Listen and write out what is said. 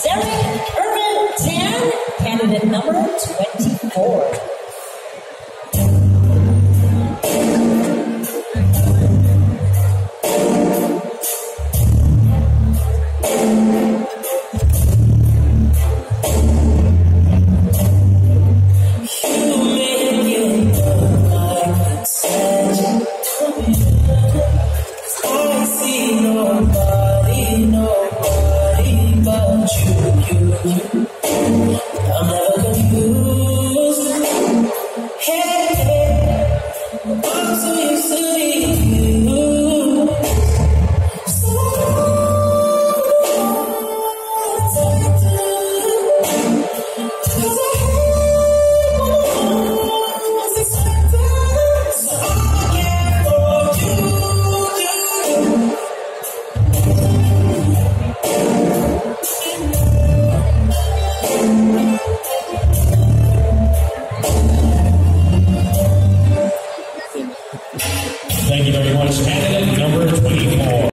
Zarek Irvin Tan, candidate number 24. You, Thank you very much. Candidate number 24.